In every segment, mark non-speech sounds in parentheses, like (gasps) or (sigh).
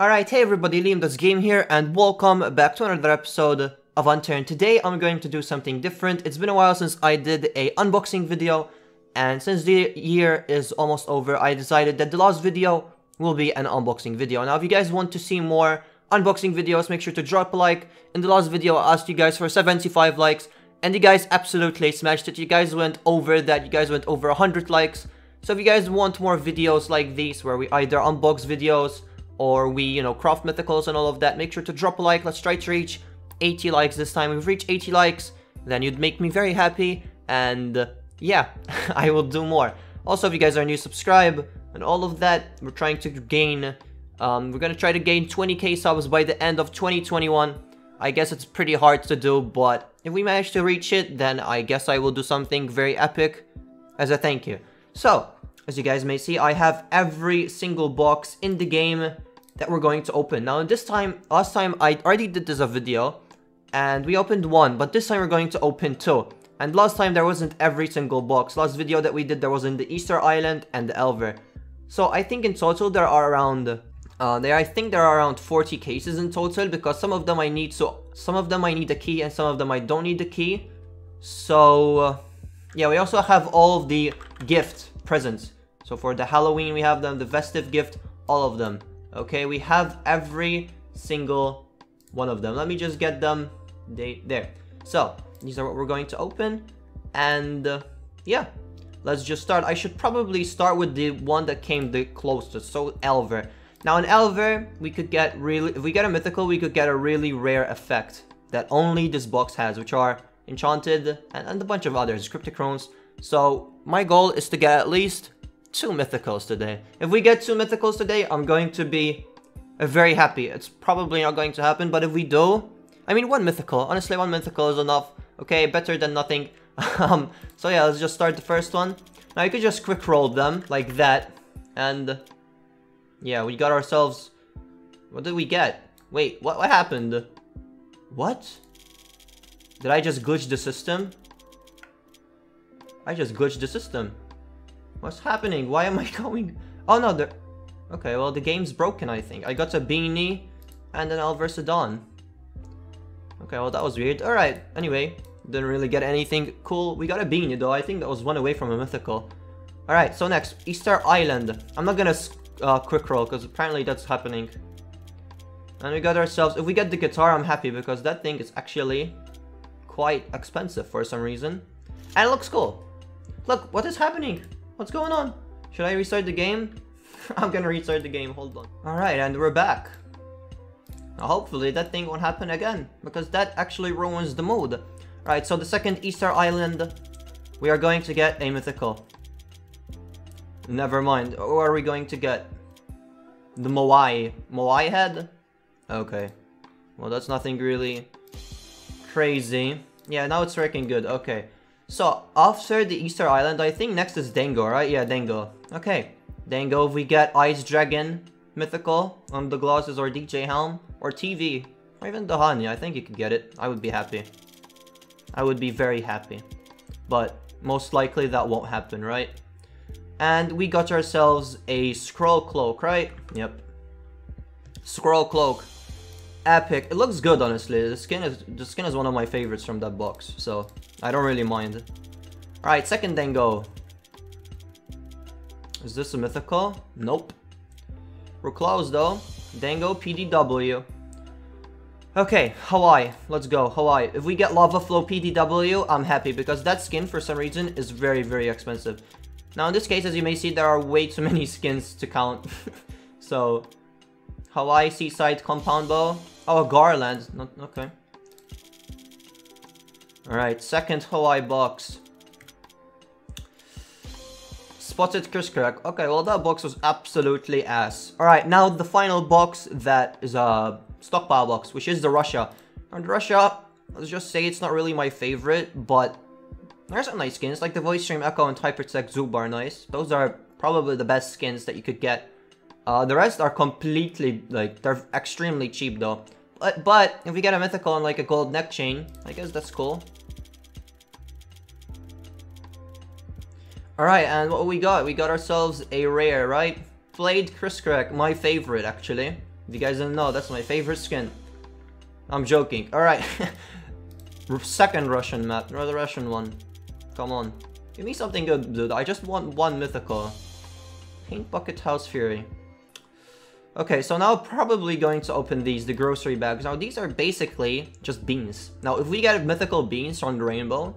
Alright, hey everybody, Liam Does Game here, and welcome back to another episode of Unturned. Today I'm going to do something different. It's been a while since I did a unboxing video, and since the year is almost over, I decided that the last video will be an unboxing video. Now, if you guys want to see more unboxing videos, make sure to drop a like. In the last video, I asked you guys for 75 likes, and you guys absolutely smashed it. You guys went over that, you guys went over 100 likes. So if you guys want more videos like these, where we either unbox videos, or we, you know, craft mythicals and all of that, make sure to drop a like. Let's try to reach 80 likes this time. If we reach 80 likes, then you'd make me very happy. And yeah, (laughs) I will do more. Also, if you guys are new, subscribe and all of that. We're trying to gain, um, we're gonna try to gain 20k subs by the end of 2021. I guess it's pretty hard to do, but if we manage to reach it, then I guess I will do something very epic as a thank you. So, as you guys may see, I have every single box in the game that we're going to open. Now, this time, last time I already did this a video, and we opened one, but this time we're going to open two. And last time there wasn't every single box. Last video that we did, there was in the Easter Island and the Elver. So I think in total there are around, uh, there I think there are around 40 cases in total because some of them I need so some of them I need a key and some of them I don't need a key. So uh, yeah, we also have all of the gift presents. So for the Halloween we have them, the festive gift, all of them. Okay, we have every single one of them. Let me just get them they, there. So, these are what we're going to open. And uh, yeah, let's just start. I should probably start with the one that came the closest. So, Elver. Now, in Elver, we could get really... If we get a mythical, we could get a really rare effect that only this box has, which are Enchanted and, and a bunch of others, Crypticrones. So, my goal is to get at least two mythicals today. If we get two mythicals today, I'm going to be very happy. It's probably not going to happen, but if we do, I mean, one mythical. Honestly, one mythical is enough. Okay, better than nothing. (laughs) um, so yeah, let's just start the first one. Now you could just quick roll them like that, and yeah, we got ourselves. What did we get? Wait, what? What happened? What? Did I just glitch the system? I just glitched the system. What's happening? Why am I (laughs) going? Oh no, there. Okay, well the game's broken. I think I got a beanie and an Alversadon. Okay, well that was weird. All right. Anyway, didn't really get anything cool. We got a beanie though. I think that was one away from a mythical. All right. So next, Easter Island. I'm not gonna uh, quick roll because apparently that's happening. And we got ourselves. If we get the guitar, I'm happy because that thing is actually quite expensive for some reason, and it looks cool. Look, what is happening? What's going on? Should I restart the game? (laughs) I'm gonna restart the game, hold on. Alright, and we're back. Now, hopefully that thing won't happen again, because that actually ruins the mood. Right, so the second Easter Island, we are going to get a mythical. Never mind, or are we going to get? The Moai. Moai head? Okay. Well, that's nothing really crazy. Yeah, now it's working good, okay. So, after the Easter Island, I think next is Dango, right? Yeah, Dango. Okay. Dango, if we get Ice Dragon, Mythical, on the Glosses, or DJ Helm, or TV, or even Dahani. I think you could get it. I would be happy. I would be very happy. But, most likely that won't happen, right? And we got ourselves a Scroll Cloak, right? Yep. Scroll Cloak epic. It looks good, honestly. The skin is the skin is one of my favorites from that box, so I don't really mind. Alright, second Dango. Is this a mythical? Nope. We're close though. Dango PDW. Okay, Hawaii. Let's go. Hawaii. If we get Lava Flow PDW, I'm happy because that skin, for some reason, is very, very expensive. Now, in this case, as you may see, there are way too (laughs) many skins to count. (laughs) so, Hawaii Seaside Compound Bow. Oh, Garland. Not, okay. Alright, second Hawaii box. Spotted Kryzkarek. Okay, well that box was absolutely ass. Alright, now the final box that is a stockpile box, which is the Russia. And Russia, let's just say it's not really my favorite, but there's some nice skins, like the Voice Stream Echo and Hypertech Zubar nice. Those are probably the best skins that you could get. Uh, the rest are completely, like, they're extremely cheap though. But, but, if we get a mythical and like a gold neck chain, I guess that's cool. Alright, and what we got? We got ourselves a rare, right? Flayed Kryzkarek, my favorite actually. If you guys didn't know, that's my favorite skin. I'm joking. Alright. (laughs) Second Russian map, or the Russian one. Come on. Give me something good, dude. I just want one mythical. Paint Bucket House Fury. Okay, so now probably going to open these, the grocery bags. Now these are basically just beans. Now if we get mythical beans from the rainbow,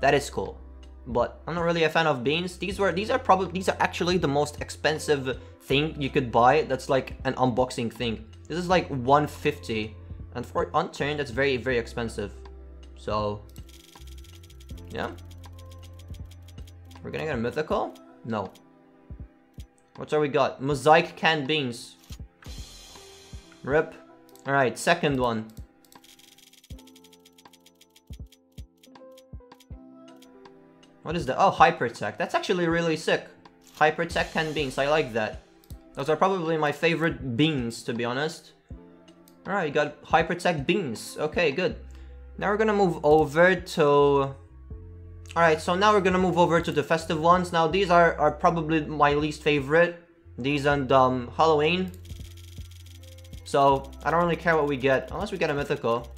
that is cool. But I'm not really a fan of beans. These were these are probably these are actually the most expensive thing you could buy that's like an unboxing thing. This is like 150 and for unturned that's very very expensive. So yeah. We're gonna get a mythical? No. What's our we got? Mosaic canned beans. Rip. Alright, second one. What is that? Oh, Hypertech. That's actually really sick. Hypertech canned beans. I like that. Those are probably my favorite beans, to be honest. Alright, got Hypertech beans. Okay, good. Now we're gonna move over to... Alright, so now we're gonna move over to the festive ones. Now, these are, are probably my least favorite. These and um, Halloween. So, I don't really care what we get, unless we get a mythical.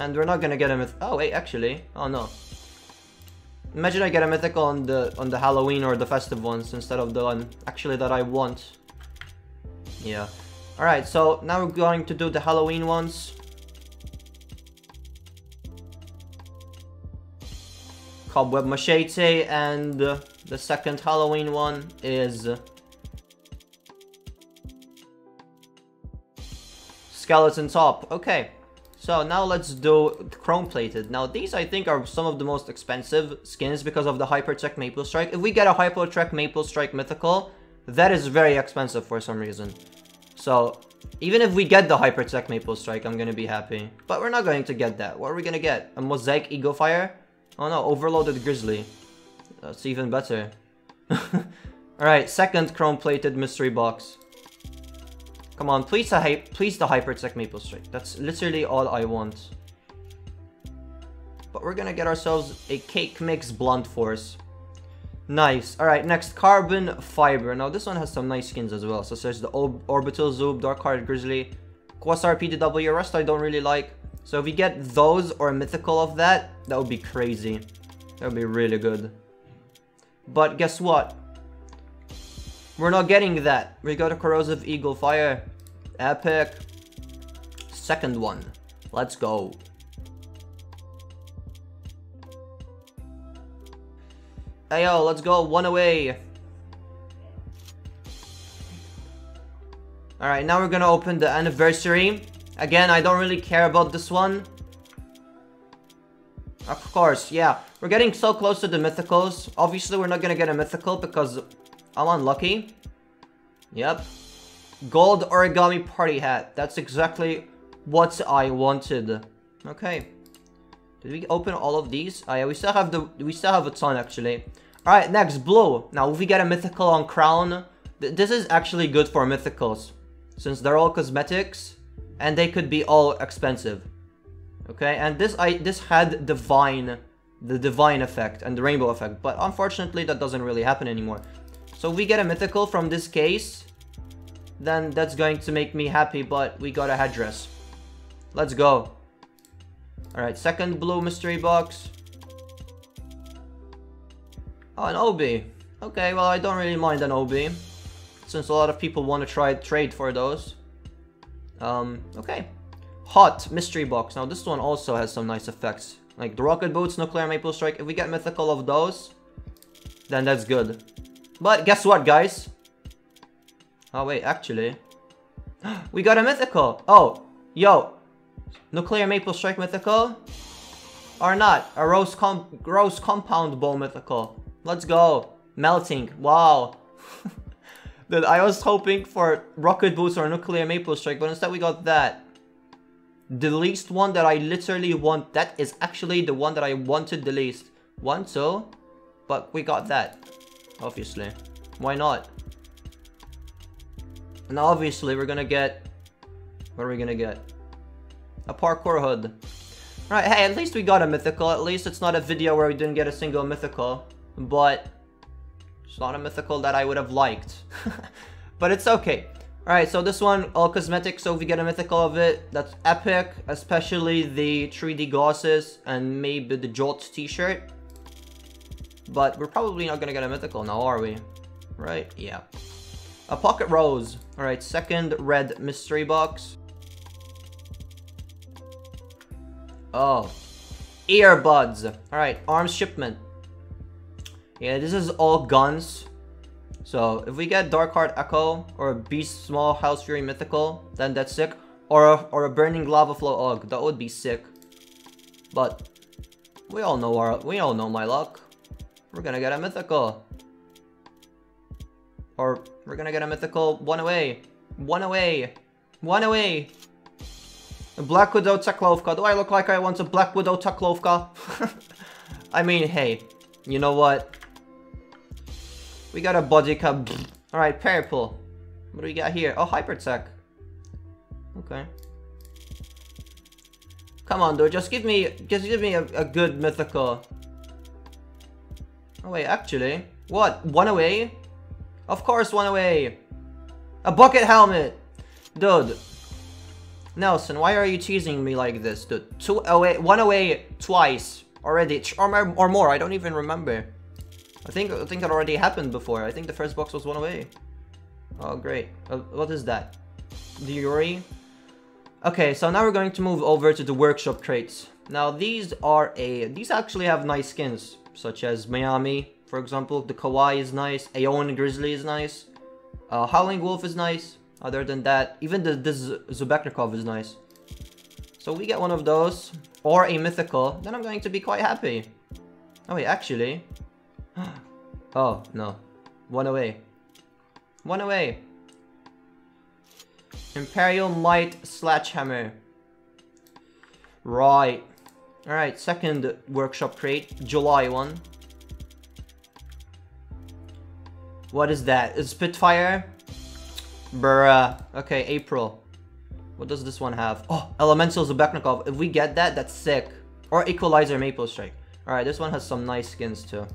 And we're not gonna get a myth- oh wait, actually, oh no. Imagine I get a mythical on the on the Halloween or the festive ones instead of the one actually that I want. Yeah. Alright, so now we're going to do the Halloween ones. Cobweb Machete and the second Halloween one is skeleton top. Okay. So now let's do chrome plated. Now these I think are some of the most expensive skins because of the Hypertech Maple Strike. If we get a Hypertech Maple Strike mythical, that is very expensive for some reason. So even if we get the Hypertech Maple Strike, I'm gonna be happy. But we're not going to get that. What are we gonna get? A Mosaic Eagle Fire? Oh no, Overloaded Grizzly. That's even better. (laughs) Alright, second chrome plated mystery box. Come on, please the, please the Hypertech Maple Strike. That's literally all I want. But we're gonna get ourselves a Cake Mix Blunt Force. Nice. Alright, next, Carbon Fiber. Now, this one has some nice skins as well. So, there's the Orbital Zoob, Dark Heart Grizzly, Quasar PDW. Rest I don't really like. So, if we get those or a mythical of that, that would be crazy. That would be really good. But guess what? We're not getting that. We got a Corrosive Eagle Fire. Epic. Second one. Let's go. Hey yo, let's go. One away. Alright, now we're gonna open the anniversary. Again, I don't really care about this one. Of course, yeah. We're getting so close to the mythicals. Obviously, we're not gonna get a mythical because I'm unlucky. Yep. Gold origami party hat. That's exactly what I wanted. Okay. Did we open all of these? Oh yeah, we still have the we still have a ton actually. Alright, next, blue. Now if we get a mythical on crown, th this is actually good for mythicals. Since they're all cosmetics and they could be all expensive. Okay, and this I this had divine the divine effect and the rainbow effect, but unfortunately that doesn't really happen anymore. So we get a mythical from this case, then that's going to make me happy, but we got a headdress. Let's go. Alright, second blue mystery box. Oh, an OB. Okay, well, I don't really mind an OB. Since a lot of people want to try trade for those. Um, okay. Hot mystery box. Now, this one also has some nice effects. Like the rocket boots, nuclear maple strike. If we get mythical of those, then that's good. But guess what, guys? Oh, wait, actually. (gasps) we got a mythical. Oh, yo. Nuclear Maple Strike mythical? Or not. A Rose, com Rose Compound Bow mythical. Let's go. Melting. Wow. (laughs) Dude, I was hoping for Rocket Boots or Nuclear Maple Strike, but instead we got that. The least one that I literally want. That is actually the one that I wanted the least. One, two. But we got that obviously. Why not? And obviously we're gonna get... What are we gonna get? A parkour hood. Right, hey, at least we got a mythical. At least it's not a video where we didn't get a single mythical. But... It's not a mythical that I would have liked. (laughs) but it's okay. Alright, so this one, all cosmetic, so if we get a mythical of it, that's epic, especially the 3D glasses and maybe the Jolt t-shirt. But we're probably not gonna get a mythical now, are we? Right? Yeah. A Pocket Rose. Alright, second red mystery box. Oh. Earbuds. Alright, arms shipment. Yeah, this is all guns. So, if we get Dark Heart Echo, or a Beast Small House Fury Mythical, then that's sick. Or a, or a Burning Lava Flow Og, that would be sick. But, we all know our, we all know my luck. We're gonna get a Mythical. Or, we're gonna get a Mythical one away. One away. One away. A Black Widow Teklowvka. Do I look like I want a Black Widow Teklowvka? (laughs) I mean, hey, you know what? We got a body cup. Alright, purple. What do we got here? Oh, Hypertech. Okay. Come on, dude. Just give me, just give me a, a good mythical. Oh wait, actually, what? One away? Of course, one away. A bucket helmet, dude. Nelson, why are you teasing me like this, dude? Two away, one away twice already, or, or more. I don't even remember. I think I think it already happened before. I think the first box was one away. Oh, great. Uh, what is that? The Yuri? Okay, so now we're going to move over to the workshop crates. Now these are a these actually have nice skins, such as Miami, for example. The Kawaii is nice. Aeon Grizzly is nice. Uh, Howling Wolf is nice. Other than that, even the this Zubeknakov is nice. So we get one of those, or a mythical, then I'm going to be quite happy. Oh wait, actually. (gasps) oh, no. One away. One away. Imperial Might Sledgehammer. Right. Alright, second workshop crate. July one. What is that? Is Spitfire? Bruh. Okay, April. What does this one have? Oh, Elemental Zubeknakov. If we get that, that's sick. Or Equalizer Maple Strike. Alright, this one has some nice skins too.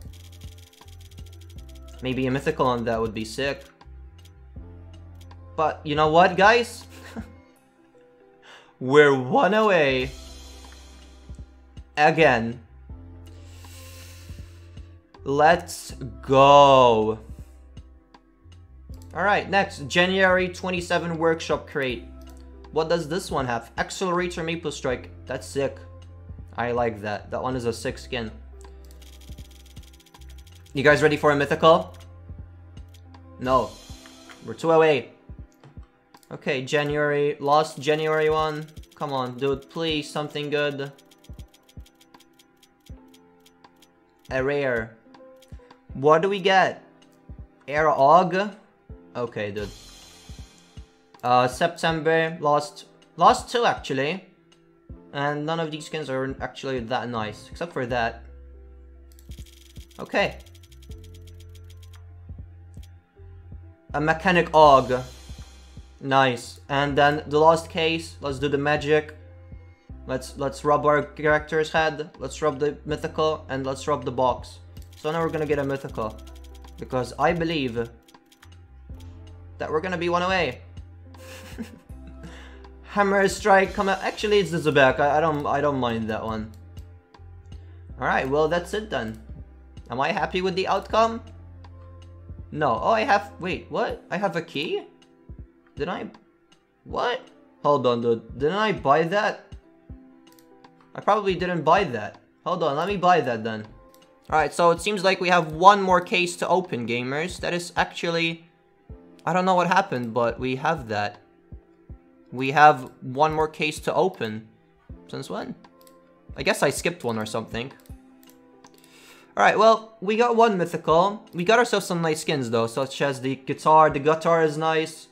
Maybe a mythical on that would be sick. But you know what, guys? (laughs) We're one away. Again. Let's go. Alright, next. January 27 Workshop Crate. What does this one have? Accelerator Maple Strike. That's sick. I like that. That one is a sick skin. You guys ready for a mythical? No. We're two away. Okay, January. Lost January one. Come on, dude. Please, something good. A rare. What do we get? Air Og? Okay, dude. Uh, September. Lost. Lost two, actually. And none of these skins are actually that nice. Except for that. Okay. A Mechanic Og. Nice. And then the last case, let's do the magic. Let's let's rub our character's head, let's rub the mythical, and let's rub the box. So now we're gonna get a mythical. Because I believe that we're gonna be one away. (laughs) Hammer strike come out. Actually it's the Zubek. I, I don't I don't mind that one. Alright, well that's it then. Am I happy with the outcome? No. Oh, I have... Wait, what? I have a key? Did I... What? Hold on, dude. Didn't I buy that? I probably didn't buy that. Hold on, let me buy that then. Alright, so it seems like we have one more case to open, gamers. That is actually... I don't know what happened, but we have that. We have one more case to open. Since when? I guess I skipped one or something. Alright, well, we got one mythical. We got ourselves some nice skins though, such as the guitar. The guitar is nice.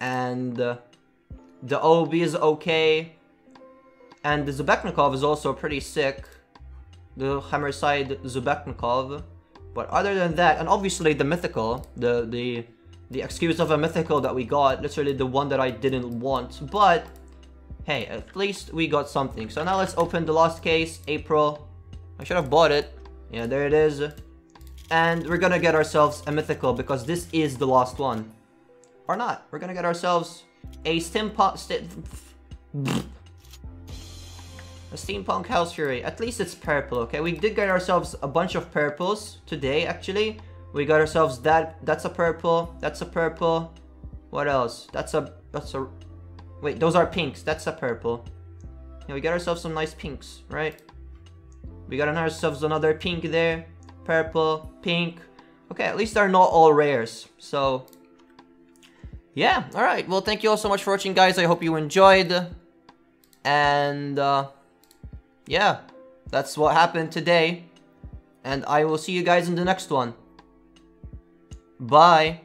And uh, the OB is okay. And the Zubeknakov is also pretty sick. The Hammerside Zubeknakov. But other than that, and obviously the mythical, the, the, the excuse of a mythical that we got, literally the one that I didn't want. But, hey, at least we got something. So now let's open the last case, April. I should have bought it. Yeah, there it is. And we're gonna get ourselves a mythical because this is the last one. or not. We're gonna get ourselves a steampunk... St a steampunk house fury. At least it's purple, okay? We did get ourselves a bunch of purples today, actually. We got ourselves that. That's a purple. That's a purple. What else? That's a... That's a... Wait, those are pinks. That's a purple. Yeah, we got ourselves some nice pinks, right? We got ourselves another pink there. Purple, pink. Okay, at least they're not all rares. So, yeah. Alright, well, thank you all so much for watching, guys. I hope you enjoyed. And, uh, yeah. That's what happened today. And I will see you guys in the next one. Bye.